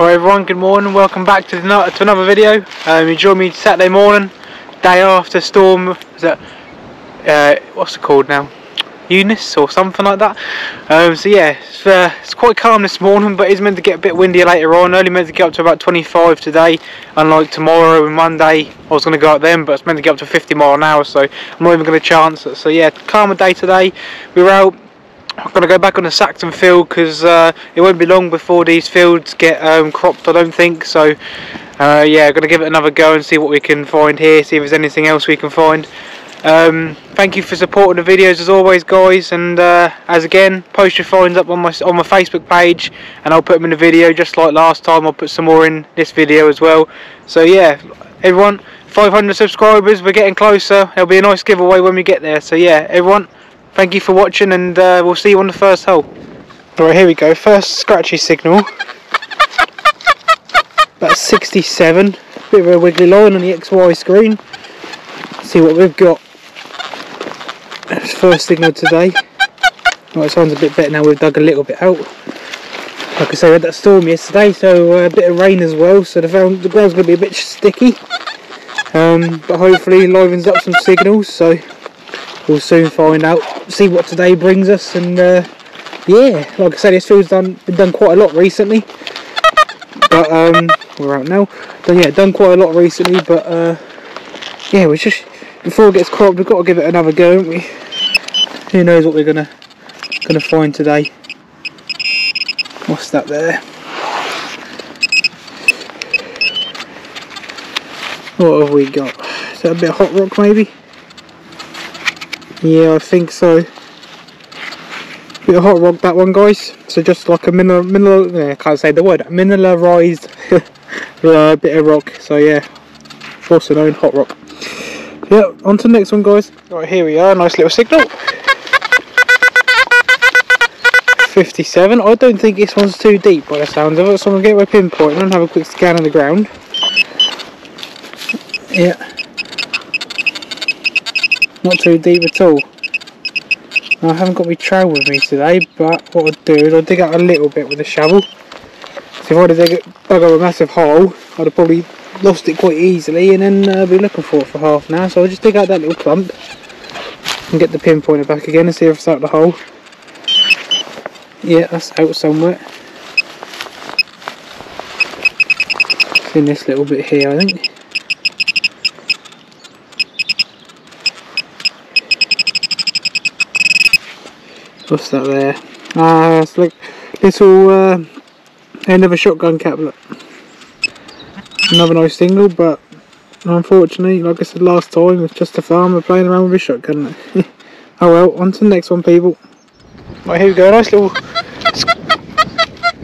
Hi everyone, good morning, welcome back to, the, to another video. Um, you join me Saturday morning, day after storm, is that, uh, what's it called now? Eunice or something like that. Um, so yeah, it's, uh, it's, quite calm this morning, but it's meant to get a bit windier later on. Only meant to get up to about 25 today, unlike tomorrow and Monday. I was going to go up then, but it's meant to get up to 50 mile an hour, so I'm not even going to chance it. So yeah, calmer day today. We were out I'm going to go back on the Saxon field because uh, it won't be long before these fields get um, cropped I don't think. So uh, yeah I'm going to give it another go and see what we can find here see if there's anything else we can find. Um, thank you for supporting the videos as always guys. And uh, as again post your finds up on my on my Facebook page and I'll put them in the video just like last time. I'll put some more in this video as well. So yeah everyone 500 subscribers. We're getting closer. There'll be a nice giveaway when we get there. So yeah everyone Thank you for watching and uh, we'll see you on the first hole. Alright, here we go. First scratchy signal. About 67. Bit of a wiggly line on the XY screen. see what we've got. First signal today. Right, it sounds a bit better now we've dug a little bit out. Like I say, we had that storm yesterday, so uh, a bit of rain as well, so the, the ground's going to be a bit sticky. Um, but hopefully livens up some signals, so we'll soon find out, see what today brings us, and uh, yeah, like I said, this field's done been done quite a lot recently. But um, we're out now. Done yeah, done quite a lot recently, but uh, yeah, we just before it gets cropped, we've got to give it another go, haven't we? Who knows what we're gonna gonna find today? What's that there? What have we got? Is that a bit of hot rock maybe? Yeah, I think so. Bit of hot rock that one, guys. So just like a mineral, mineral. Yeah, I can't say the word. Mineralized uh, bit of rock. So yeah, also known hot rock. Yeah, on to the next one, guys. Right, here we are. Nice little signal. 57. I don't think this one's too deep by the sounds of it, so I'm going to get my pinpoint and have a quick scan of the ground. Yeah. Not too deep at all. I haven't got my trowel with me today, but what I'll do is I'll dig out a little bit with a shovel. So if I'd have dug, dug up a massive hole, I'd have probably lost it quite easily and then uh, be looking for it for half an hour. So I'll just dig out that little clump and get the pinpointer back again and see if it's out the hole. Yeah, that's out somewhere. It's in this little bit here, I think. What's that there? Ah, it's like little uh, end of a shotgun cap. Look. Another nice single, but unfortunately, like I said last time, it's just a farmer playing around with a shotgun. oh well, on to the next one, people. Right, here we go. Nice little,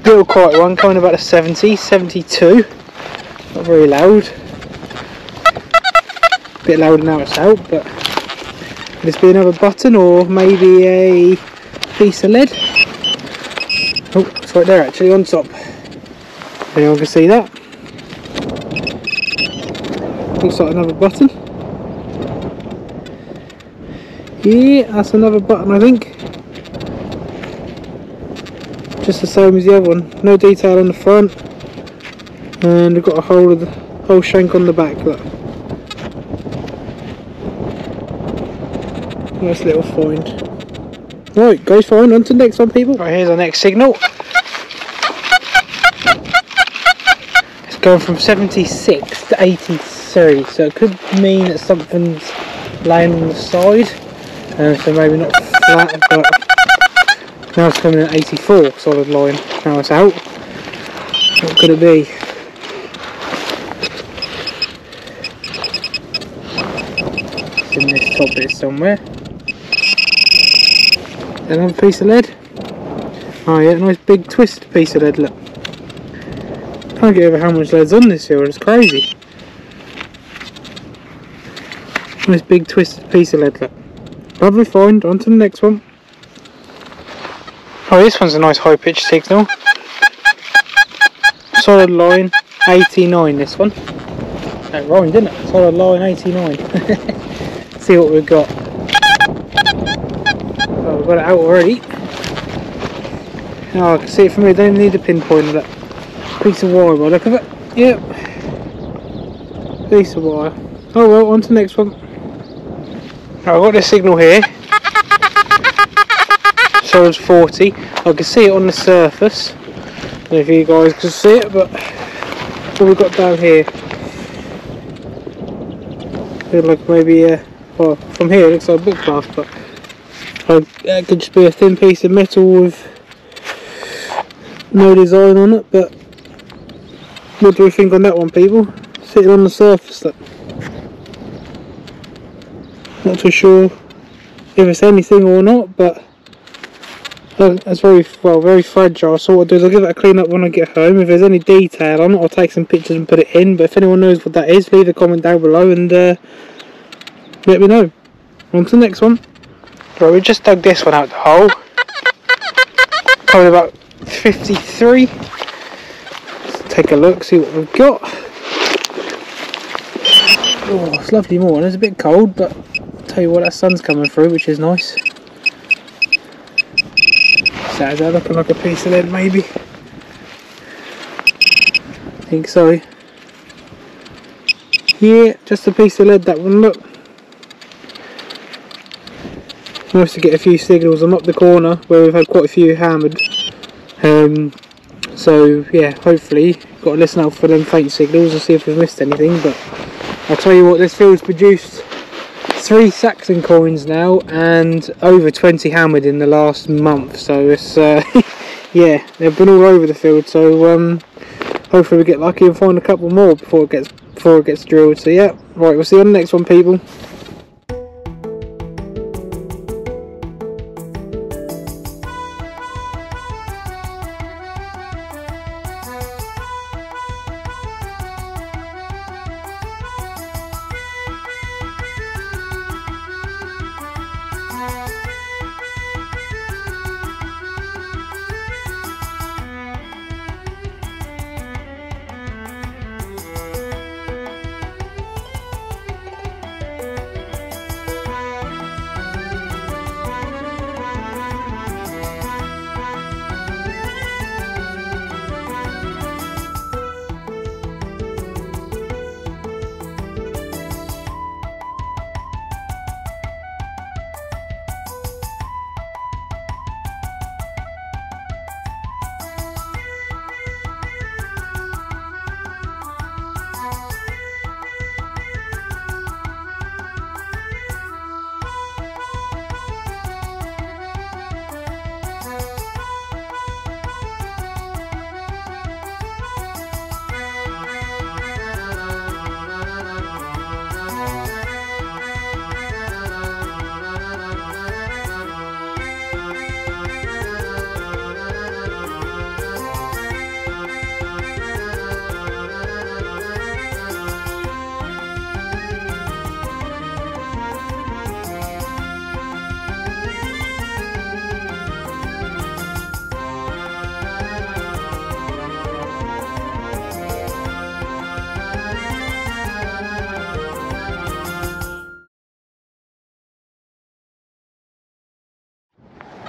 little quiet one, coming about a 70, 72. Not very loud. Bit louder now it's out, but could this be another button or maybe a piece of lead. Oh, it's right there actually on top. Anyone can see that? Looks like another button. Yeah, that's another button I think. Just the same as the other one. No detail on the front. And we've got a hole of the whole shank on the back. Look. Nice little find. Right, goes fine. On to the next one, people. Right, here's our next signal. It's going from 76 to 83, so it could mean that something's laying on the side. Uh, so maybe not flat, but now it's coming at 84 solid line. Now it's out. What could it be? It's in this top bit somewhere. Another piece of lead. Oh yeah, nice big twist piece of lead, look. Can't get over how much lead's on this here, it's crazy. Nice big twisted piece of lead, look. Lovely find, on to the next one. Oh, this one's a nice high pitch signal. Solid line, 89 this one. That rhymed, didn't it? Solid line, 89. See what we've got got it out already. Oh, I can see it from here, don't need a pinpoint of it. Piece of wire by look of it. Yep. Piece of wire. Oh well, on to the next one. Right, I've got this signal here. Shows 40. I can see it on the surface. I don't know if you guys can see it, but what we've got down here. Feel like maybe, uh, well, from here it looks like a book cloth, but it could just be a thin piece of metal with no design on it, but what do we think on that one, people? Sitting on the surface, look. Not too sure if it's anything or not, but uh, it's very well, very fragile. So what I'll do is I'll give it a clean up when I get home. If there's any detail on it, I'll take some pictures and put it in. But if anyone knows what that is, leave a comment down below and uh, let me know. On to the next one. Right, we just dug this one out the hole. Probably about 53. Let's take a look, see what we've got. Oh, it's lovely morning. It's a bit cold, but I'll tell you what, that sun's coming through, which is nice. So is that looking like a piece of lead, maybe? I think so. Yeah, just a piece of lead, that one, look. Nice to get a few signals. I'm up the corner where we've had quite a few hammered. Um, so yeah, hopefully got to listen out for them faint signals and see if we've missed anything. But I'll tell you what, this field's produced three Saxon coins now and over 20 hammered in the last month. So it's uh, yeah, they've been all over the field. So um, hopefully we get lucky and find a couple more before it gets before it gets drilled. So yeah, right, we'll see you on the next one, people.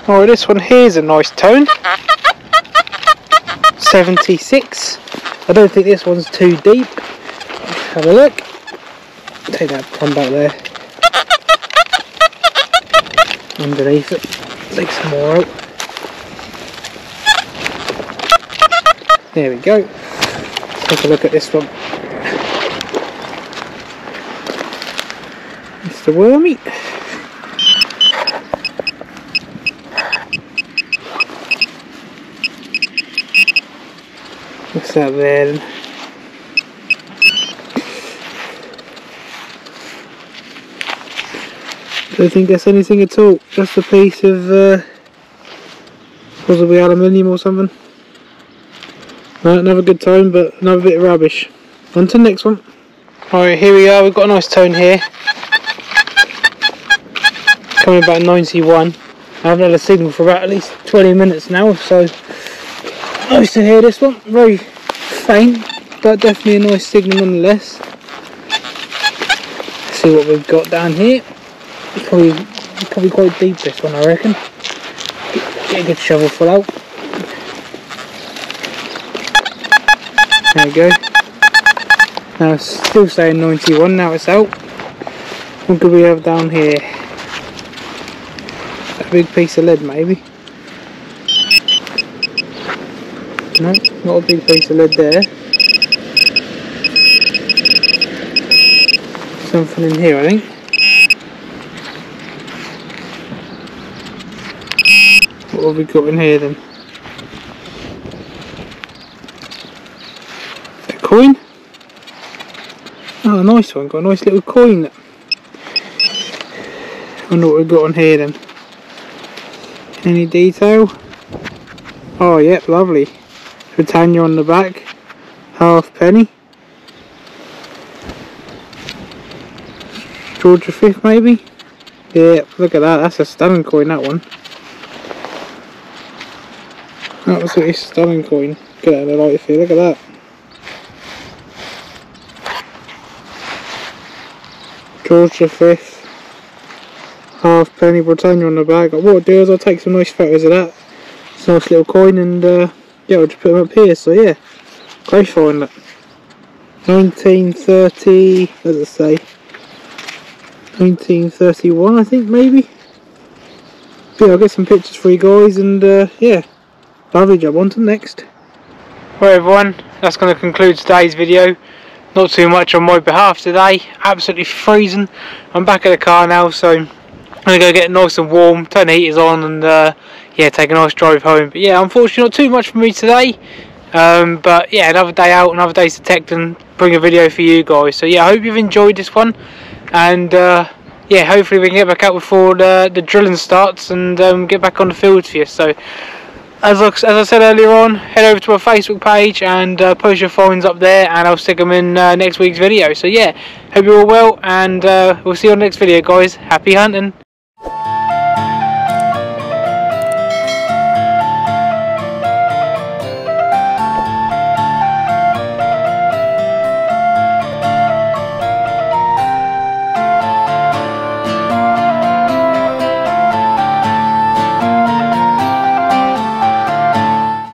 Oh, this one here is a nice tone. 76. I don't think this one's too deep. Have a look. Take that one back there. Underneath it. Take some more out. There we go. Take a look at this one. It's Mr. Wormy. What's that there? Don't think that's anything at all. Just a piece of uh, possibly aluminium or something. Right, another good tone, but another bit of rubbish. On to the next one. Alright, here we are. We've got a nice tone here. Coming about 91. I haven't had a signal for about at least 20 minutes now, so nice to hear this one. Very faint, but definitely a nice signal nonetheless. Let's see what we've got down here. Probably, probably quite deep this one, I reckon. Get, a good shovel full out. There we go. Now it's still saying 91, now it's out. What could we have down here? A big piece of lead maybe. No, not a big piece of lead there. Something in here I think. What have we got in here then? A coin? Oh, nice one. Got a nice little coin. I wonder what we've got on here then. Any detail? Oh, yep, lovely. Britannia on the back. Half penny. Georgia 5th maybe? Yeah, look at that. That's a stunning coin, that one. Absolutely stunning coin. Get out of the light here, look at that. George Fifth. Half penny Britannia on the back. What I'll do is I'll take some nice photos of that. It's a nice little coin and uh, yeah, I'll just put them up here. So yeah, great find that. 1930, what does it say? 1931 I think maybe. yeah, I'll get some pictures for you guys and uh, yeah. Lovely job, on to the next. Right everyone, that's going to conclude today's video. Not too much on my behalf today, absolutely freezing. I'm back at the car now so I'm to go get nice and warm, turn the heaters on and uh, yeah, take a nice drive home. But yeah, unfortunately not too much for me today. Um, but yeah, another day out, another day to tech and bring a video for you guys. So yeah, I hope you've enjoyed this one. And uh, yeah, hopefully we can get back out before the, the drilling starts and um, get back on the field for you. So as I, as I said earlier on, head over to our Facebook page and uh, post your finds up there and I'll stick them in uh, next week's video. So yeah, hope you're all well and uh, we'll see you on the next video guys. Happy hunting!